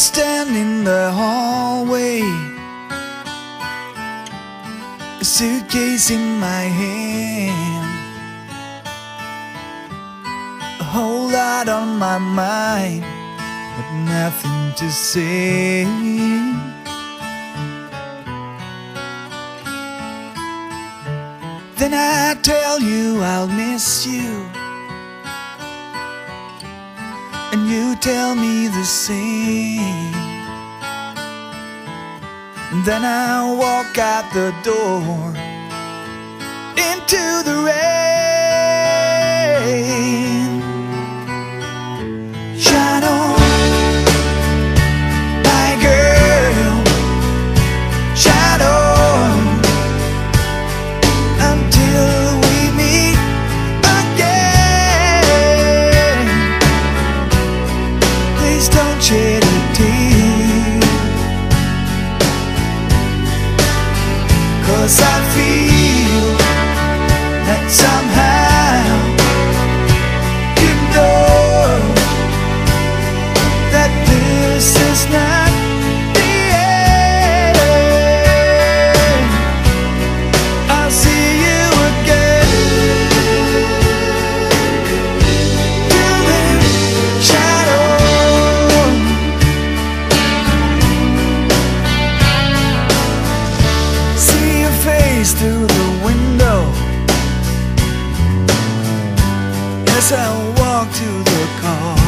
in the hallway, a suitcase in my hand, a whole lot on my mind, but nothing to say. Then I tell you I'll miss you. And you tell me the same. And then I walk out the door into the rain. As I walk to the car,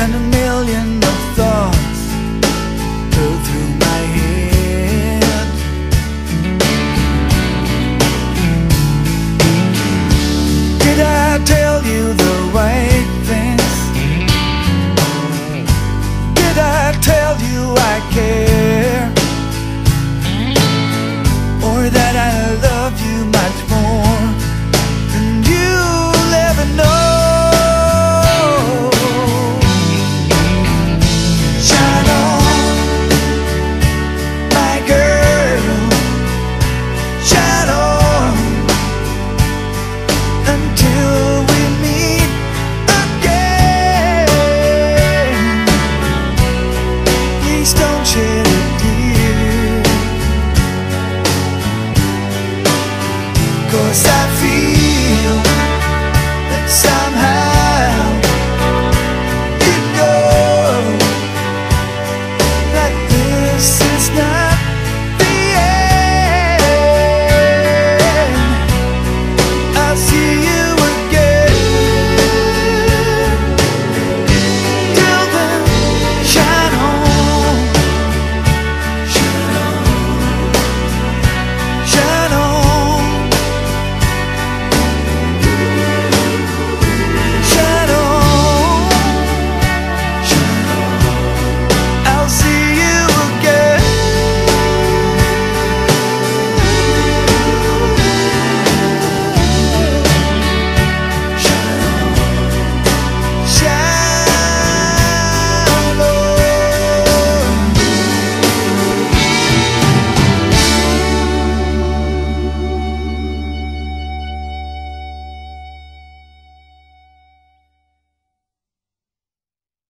and a million of Cause I've